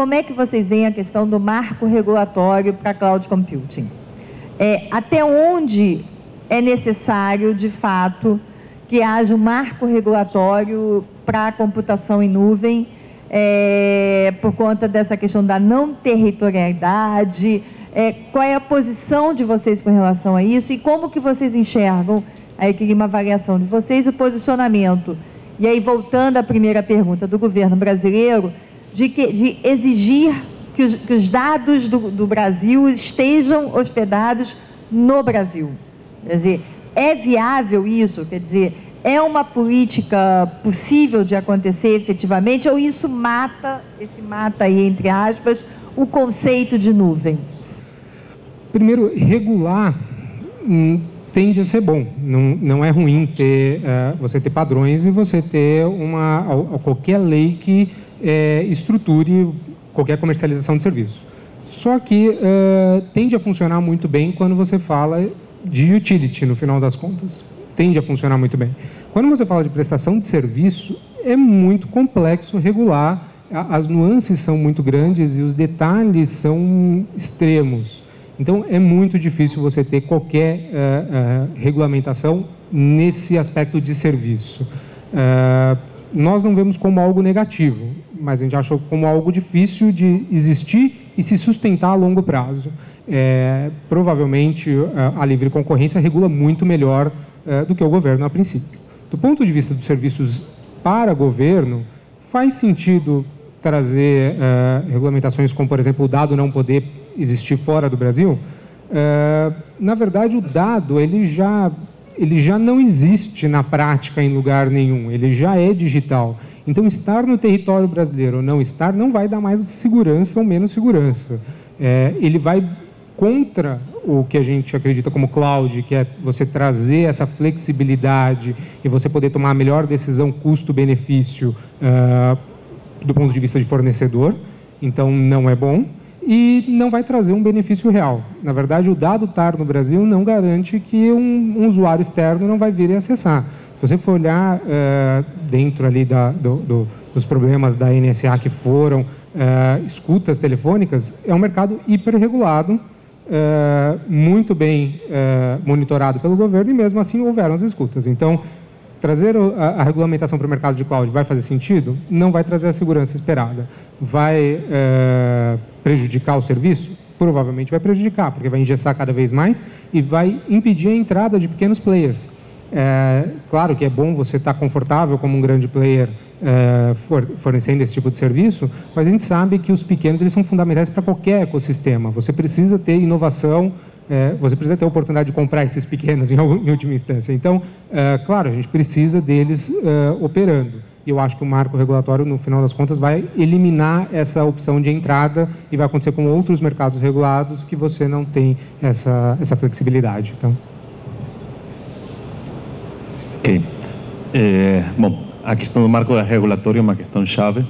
como é que vocês veem a questão do marco regulatório para cloud computing? É, até onde é necessário, de fato, que haja um marco regulatório para a computação em nuvem, é, por conta dessa questão da não territorialidade? É, qual é a posição de vocês com relação a isso e como que vocês enxergam, aí queria uma avaliação de vocês, o posicionamento. E aí, voltando à primeira pergunta do governo brasileiro, de, que, de exigir que os, que os dados do, do Brasil estejam hospedados no Brasil. Quer dizer, é viável isso? Quer dizer, é uma política possível de acontecer efetivamente ou isso mata, esse mata aí, entre aspas, o conceito de nuvem? Primeiro, regular hum, tende a ser bom. Não, não é ruim ter, uh, você ter padrões e você ter uma, qualquer lei que é, estruture qualquer comercialização de serviço. Só que uh, tende a funcionar muito bem quando você fala de utility, no final das contas. Tende a funcionar muito bem. Quando você fala de prestação de serviço, é muito complexo regular, as nuances são muito grandes e os detalhes são extremos. Então, é muito difícil você ter qualquer uh, uh, regulamentação nesse aspecto de serviço. Uh, nós não vemos como algo negativo, mas a gente acha como algo difícil de existir e se sustentar a longo prazo. É, provavelmente a livre concorrência regula muito melhor é, do que o governo a princípio. Do ponto de vista dos serviços para governo, faz sentido trazer é, regulamentações como, por exemplo, o dado não poder existir fora do Brasil? É, na verdade, o dado ele já ele já não existe na prática em lugar nenhum, ele já é digital. Então, estar no território brasileiro ou não estar não vai dar mais segurança ou menos segurança. É, ele vai contra o que a gente acredita como cloud, que é você trazer essa flexibilidade e você poder tomar a melhor decisão custo-benefício uh, do ponto de vista de fornecedor. Então, não é bom e não vai trazer um benefício real. Na verdade, o dado estar no Brasil não garante que um, um usuário externo não vai vir e acessar. Se você for olhar uh, dentro ali da, do, do, dos problemas da NSA que foram uh, escutas telefônicas, é um mercado hiperregulado, uh, muito bem monitorado pelo governo e mesmo assim houveram as escutas. Então, trazer a, regulamentação para o mercado de cloud vai fazer sentido? Não vai trazer a segurança esperada. Vai prejudicar o serviço? Provavelmente vai prejudicar, porque vai engessar cada vez mais e vai impedir a entrada de pequenos players. É, claro que é bom você estar confortável como um grande player é, fornecendo esse tipo de serviço, mas a gente sabe que os pequenos eles são fundamentais para qualquer ecossistema. Você precisa ter inovação, é, você precisa ter a oportunidade de comprar esses pequenos em, em última instância. Então, é, claro, a gente precisa deles é, operando. E eu acho que o marco regulatório, no final das contas, vai eliminar essa opção de entrada e vai acontecer com outros mercados regulados que você não tem essa, essa flexibilidade. Então. Ok. É, bom, a questão do marco regulatório é uma questão chave.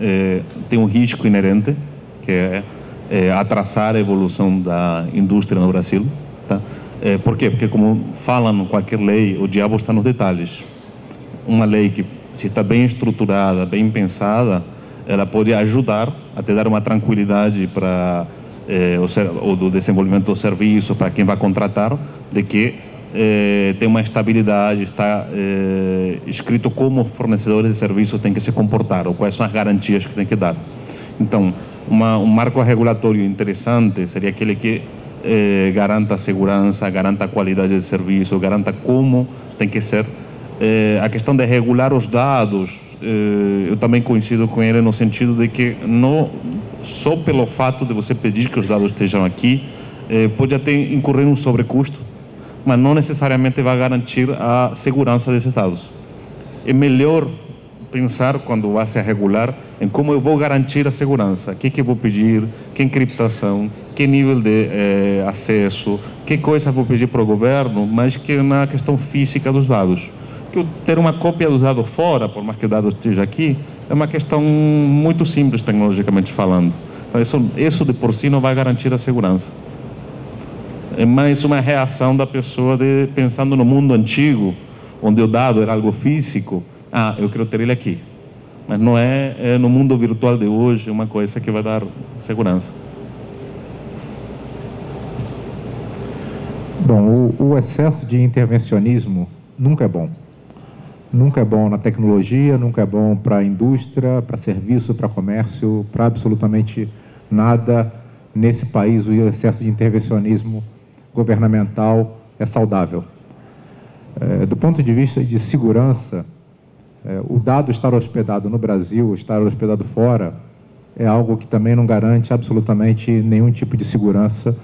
É, tem um risco inerente, que é, é, atrasar a evolução da indústria no Brasil. Tá? É, por quê? Porque, como falam qualquer lei, o diabo está nos detalhes. Uma lei que se está bem estruturada, bem pensada, ela pode ajudar a te dar uma tranquilidade para eh, o, o, desenvolvimento do serviço, para quem vai contratar, de que eh, tem uma estabilidade, está eh, escrito como fornecedores de serviços têm que se comportar, ou quais são as garantias que tem que dar. Então, uma, um marco regulatório interessante seria aquele que eh, garanta a segurança, garanta a qualidade de serviço, garanta como tem que ser eh, a questão de regular os dados, eh, eu também coincido com ele no sentido de que não, só pelo fato de você pedir que os dados estejam aqui, eh, pode até incorrer um sobrecusto, mas não necessariamente vai garantir a segurança desses dados. É melhor pensar quando vai se regular em como eu vou garantir a segurança, o que, que eu vou pedir, que encriptação, que nível de eh, acesso, que coisa vou pedir para o governo, mas que na questão física dos dados que ter uma cópia do dado fora, por mais que o dado esteja aqui, é uma questão muito simples tecnologicamente falando. Então, isso, isso de por si não vai garantir a segurança. É mais uma reação da pessoa de pensando no mundo antigo, onde o dado era algo físico. Ah, eu quero ter ele aqui. mas não é, é no mundo virtual de hoje uma coisa que vai dar segurança. Bom, o, o, excesso de intervencionismo nunca é bom. Nunca é bom na tecnologia, nunca é bom para a indústria, para serviço, para comércio, para absolutamente nada nesse país. O excesso de intervencionismo governamental é saudável. É, do ponto de vista de segurança, é, o dado estar hospedado no Brasil, estar hospedado fora, é algo que também não garante absolutamente nenhum tipo de segurança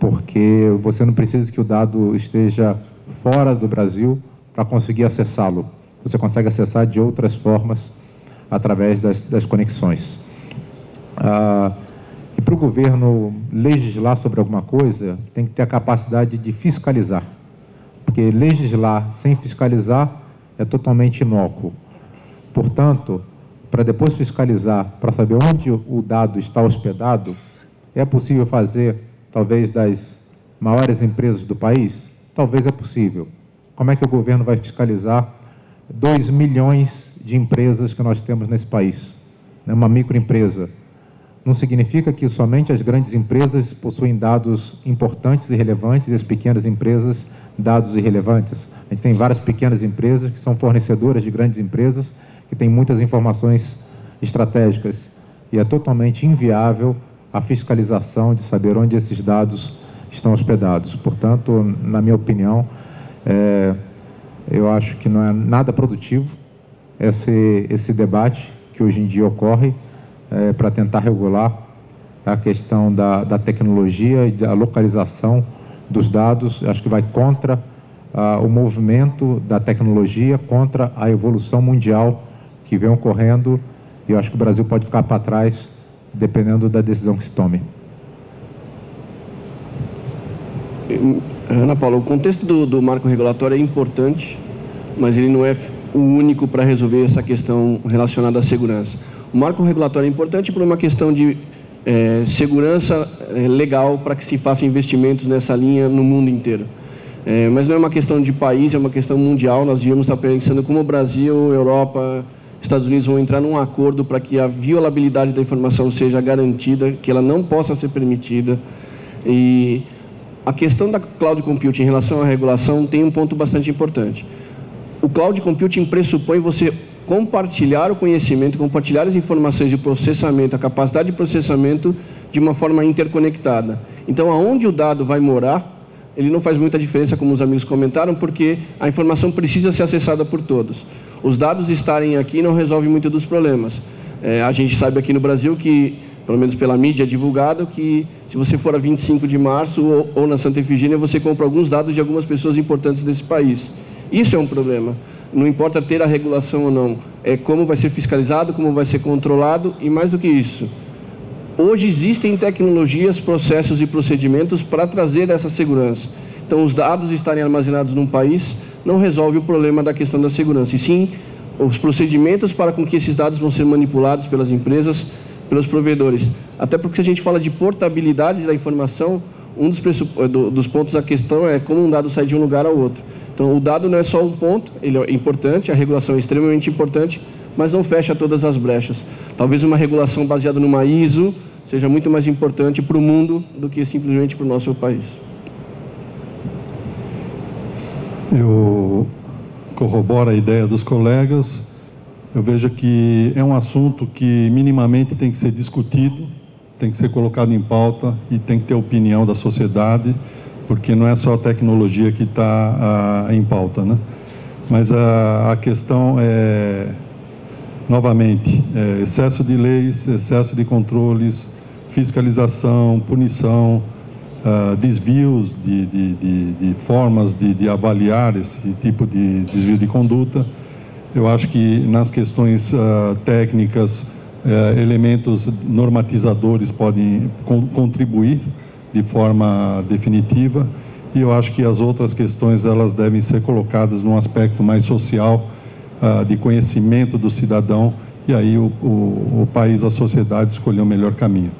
porque você não precisa que o dado esteja fora do Brasil para conseguir acessá-lo. Você consegue acessar de outras formas através das, das conexões. Ah, e para o governo legislar sobre alguma coisa, tem que ter a capacidade de fiscalizar. Porque legislar sem fiscalizar é totalmente inócuo. Portanto, para depois fiscalizar, para saber onde o dado está hospedado, é possível fazer talvez das maiores empresas do país? Talvez é possível. Como é que o governo vai fiscalizar 2 milhões de empresas que nós temos nesse país? Né, uma microempresa. Não significa que somente as grandes empresas possuem dados importantes e relevantes e as pequenas empresas dados irrelevantes. A gente tem várias pequenas empresas que são fornecedoras de grandes empresas que têm muitas informações estratégicas e é totalmente inviável a fiscalização de saber onde esses dados estão hospedados. Portanto, na minha opinião, é, eu acho que não é nada produtivo esse, esse debate que hoje em dia ocorre é, para tentar regular a questão da, da tecnologia e da localização dos dados. Acho que vai contra ah, o movimento da tecnologia, contra a evolução mundial que vem ocorrendo. E eu acho que o Brasil pode ficar para trás dependendo da decisão que se tome. Ana Paula, o contexto do, do marco regulatório é importante, mas ele não é o único para resolver essa questão relacionada à segurança. O marco regulatório é importante por uma questão de é, segurança é, legal para que se façam investimentos nessa linha no mundo inteiro. É, mas não é uma questão de país, é uma questão mundial. Nós devíamos estar pensando como o Brasil, Europa, Estados Unidos vão entrar num acordo para que a violabilidade da informação seja garantida, que ela não possa ser permitida. E a questão da cloud computing em relação à regulação tem um ponto bastante importante. O cloud computing pressupõe você compartilhar o conhecimento, compartilhar as informações de processamento, a capacidade de processamento de uma forma interconectada. Então, aonde o dado vai morar, ele não faz muita diferença, como os amigos comentaram, porque a informação precisa ser acessada por todos os dados estarem aqui não resolve muito dos problemas. É, a gente sabe aqui no Brasil que, pelo menos pela mídia divulgado, que se você for a 25 de março ou, ou na Santa Efigênia, você compra alguns dados de algumas pessoas importantes desse país. Isso é um problema. Não importa ter a regulação ou não, é como vai ser fiscalizado, como vai ser controlado e mais do que isso. Hoje existem tecnologias, processos e procedimentos para trazer essa segurança. Então, os dados estarem armazenados num país não resolve o problema da questão da segurança, e sim os procedimentos para com que esses dados vão ser manipulados pelas empresas, pelos provedores. Até porque se a gente fala de portabilidade da informação, um dos, eh, dos pontos da questão é como um dado sai de um lugar ao outro. Então, o dado não é só um ponto, ele é importante, a regulação é extremamente importante, mas não fecha todas as brechas. Talvez uma regulação baseada numa ISO seja muito mais importante para o mundo do que simplesmente para o nosso país. Eu corroboro a ideia dos colegas. Eu vejo que é um assunto que minimamente tem que ser discutido, tem que ser colocado em pauta e tem que ter opinião da sociedade, porque não é só a tecnologia que está em pauta, né? Mas a, a questão é, novamente, é excesso de leis, excesso de controles, fiscalização, punição, uh, desvios de, de, de, de formas de, avaliar esse tipo de desvio de conduta. Eu acho que nas questões uh, técnicas, uh, elementos normatizadores podem con contribuir de forma definitiva e eu acho que as outras questões elas devem ser colocadas num aspecto mais social, de conhecimento do cidadão e aí o, o, o país, a sociedade escolher o melhor caminho.